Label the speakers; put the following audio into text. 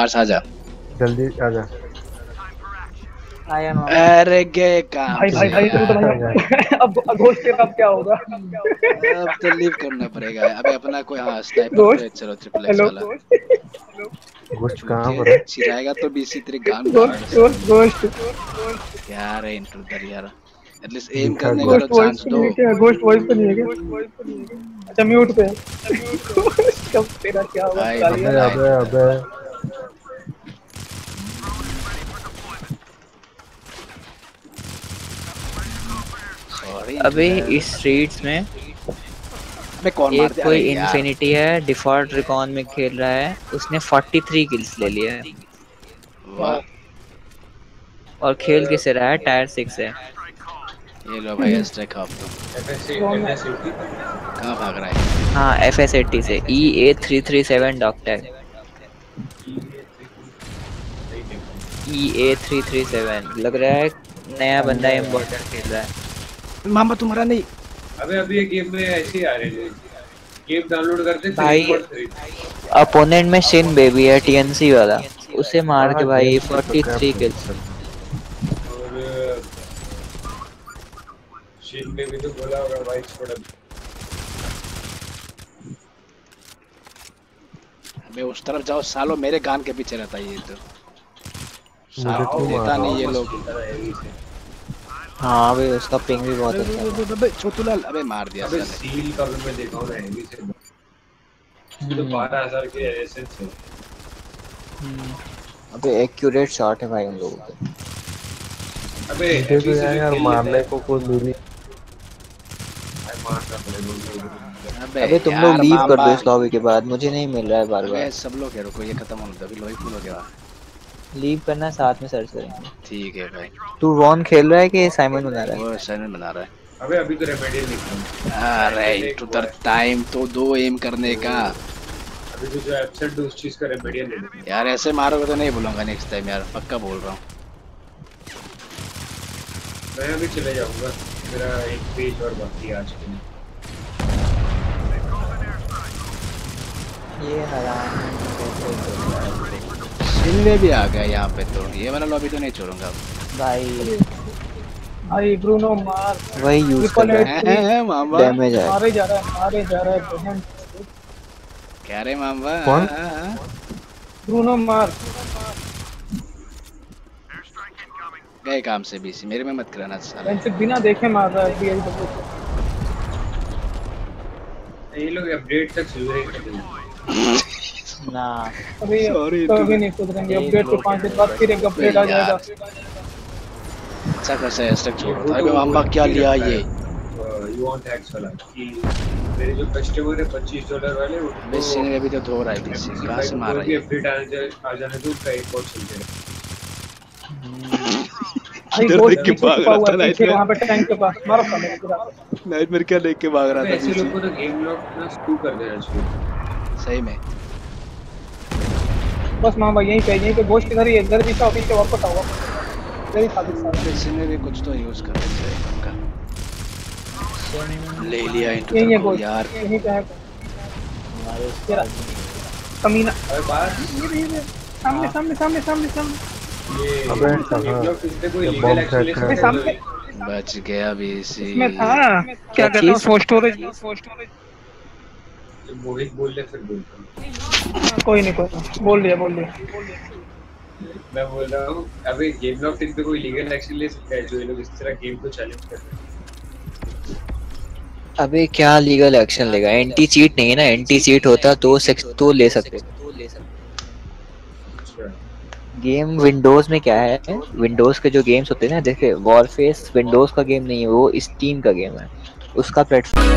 Speaker 1: पास आ जा।
Speaker 2: जल्दी आ जा।
Speaker 1: अरे गए काम
Speaker 3: भाई भाई भाई तो भाई अब अब घोस्ट के अब क्या होगा?
Speaker 1: अब तो लीव करना पड़ेगा। अबे अपना कोई हाँ स्नाइपर चलो ट्रिपल एक्स वाला।
Speaker 2: गोश्त कहाँ पर है?
Speaker 1: चिराएगा तो बीसी तेरे गान
Speaker 3: घोस्ट घोस्ट घोस्ट
Speaker 1: यार है इंट्रूडर यार एटलीस्ट एम करने का तो चांस दो।
Speaker 3: घोस्ट वॉइस पे नहीं है क्या? अच्छा म्यूट पे। है कब तेरा क्या हुआ?
Speaker 2: अबे अबे अबे।
Speaker 4: अबे इस स्ट्रीट्स में
Speaker 1: अबे कौन
Speaker 4: एक कोई इन्फिनिटी है डिफ़ॉल्ट रिकॉन में खेल रहा है उसने 43 किल्स ले लिए है। और खेल किसे रहा है? टायर सिक्स है।
Speaker 1: ये लो भाई स्ट्राइक ऑफ़ तो कहाँ भाग रहा है?
Speaker 4: हाँ एफ़ एस एट्टी से। E A three three seven doctor E A three three seven लग रहा है नया बंदा इम्पोर्टर खेल रहा है।
Speaker 1: मामा तुम्हारा नहीं।
Speaker 5: अबे अभी ये गेम में ऐसे ही आ रहे हैं गेम डाउनलोड करते
Speaker 4: भाई- अपोनेंट में शिन बेबी है टीएनसी वाला। उसे मार के भाई 43 किल्स
Speaker 5: और शीन ने भी तो बोला होगा भाई छोड़ अब।
Speaker 1: अबे उस तरफ़ जाओ सालो मेरे गान के पीछे रहता है ये तो। सालो देता नहीं ये लोग।
Speaker 5: है
Speaker 4: हाँ भाई उसका पिंग भी बहुत अच्छा
Speaker 1: अबे, अबे, अबे छोटूलाल अबे मार दिया
Speaker 5: अबे
Speaker 1: सील
Speaker 5: का भी मैं देखा हूँ ना से। तो बारह हज़ार के एसेंस है।
Speaker 4: है अबे एक्यूरेट शॉट है भाई उन लोगों के।
Speaker 5: अबे
Speaker 2: मुझे तो यार मारने को कोई
Speaker 5: है। पड़ेगा
Speaker 1: अबे
Speaker 4: अबे तुम लोग लीव कर दो इस लॉबी के बाद मुझे नहीं मिल रहा है बार बार।
Speaker 1: सब लोग है रुको ये खत्म होने दो अभी लोही फुल हो गया
Speaker 4: लीव करना साथ में सर्च करेंगे।
Speaker 1: ठीक है भाई।
Speaker 4: तू रॉन खेल रहा है कि साइमन बना रहा है?
Speaker 1: वो साइलेंट बना रहा है।
Speaker 5: अबे अभी तो रेमेडियल निकला
Speaker 1: अरे टू द टाइम तो दो एम करने का।
Speaker 5: अभी तो जो एब्सेंट उस चीज़ का रेमेडियल ले लेंगे
Speaker 1: यार ऐसे मारोगे तो नहीं बोलूँगा नेक्स्ट टाइम यार पक्का बोल रहा हूँ।
Speaker 5: मैं अभी चले जाऊँगा। मेरा एक पेज और बाकी है आज के लिए।
Speaker 4: ये हराम
Speaker 1: सिल्वे भी आ गया यहाँ पे तो। ये वाला लॉबी तो नहीं छोड़ूँगा
Speaker 4: भाई।
Speaker 3: भाई ब्रूनो मार।
Speaker 4: वही यूज़ कर रहा है।
Speaker 1: हैं, हैं, मामा।
Speaker 4: डैमेज है।
Speaker 3: मारे जा रहा है मारे जा रहा है बहन।
Speaker 1: क्या रे मामा?
Speaker 2: कौन?
Speaker 1: हाँ, हाँ।
Speaker 3: ब्रूनो मार।
Speaker 1: गए काम से बीसी मेरे में मत कराना साला।
Speaker 3: इनसे बिना देखे मार रहा है बीएलडब्ल्यू
Speaker 5: ये लोग अपडेट तक ही। देंगे
Speaker 4: ना।
Speaker 3: अभी
Speaker 1: Sorry,
Speaker 3: तो
Speaker 1: dude.
Speaker 3: अभी नहीं सुधरेंगे
Speaker 4: एक
Speaker 3: अपडेट
Speaker 4: block
Speaker 3: पाँच दिन बाद फिर एक अपडेट आ जाएगा।
Speaker 1: अच्छा खासा हैशटैग छोड़ रहा था। अबे मामा क्या लिया ये?
Speaker 5: यू वांट हैक्स वाला मेरे जो कस्टमर है 25 डॉलर वाले उनको
Speaker 1: बीसी ने अभी तो धो रहा है बीसी कहाँ से मार रहा है? ये?
Speaker 5: अपडेट आ जाए आ जाने दो एक और चल
Speaker 3: भाई
Speaker 1: इधर देख के भाग रहा था
Speaker 3: है
Speaker 1: में।
Speaker 3: वहाँ पे टैंक के पास। मारो
Speaker 1: क्या देख के भाग रहा था
Speaker 5: ऐसे
Speaker 1: बीसी
Speaker 5: को तो गेम लॉक ना स्कू कर देना चाहिए।
Speaker 1: सही में।
Speaker 3: बस माँ भाई यहीं पे यहीं पे। गोश्त इधर ही है इधर पीछे ऑफ़िस से वापस आओ इधर ही साबित साबित
Speaker 1: बीसी ने भी कुछ तो यूज़ कर दिया पक्का। ले लिया
Speaker 3: यहीं है
Speaker 1: इंटू
Speaker 3: गोश्त।
Speaker 1: यार।
Speaker 3: यहीं पे है। तेरा कमीना।
Speaker 5: अरे बात
Speaker 3: ये ये ये सामने सामने सामने सामने सामने।
Speaker 5: ये
Speaker 2: अबे
Speaker 5: गेम
Speaker 2: कहाँ?
Speaker 5: लॉक कोई लीगल एक्शन ले
Speaker 2: threat
Speaker 3: अबे सामने।
Speaker 1: बच गया बीसी
Speaker 3: इसमें था। क्या कहते हैं? For storage for storage
Speaker 5: Mohit बोल ले फिर बोलता हूँ।
Speaker 3: कोई नहीं कोई नहीं। बोल दिया बोल दिया।
Speaker 5: मैं बोल रहा हूँ अभी गेम लॉक इन पे कोई लीगल एक्शन ले सकता है जो ये लोग इस तरह गेम को चैलेंज कर रहे हैं?
Speaker 4: अबे क्या लीगल एक्शन लेगा? एंटी चीट नहीं है ना? एंटी चीट होता तो सेक्स तो ले सकते।
Speaker 5: अच्छा।
Speaker 4: गेम विंडोज़ में क्या है? विंडोज़ के जो गेम्स होते हैं ना देखिए वॉरफेस विंडोज़ का गेम नहीं है वो स्टीम का गेम है। उसका प्लेटफॉर्म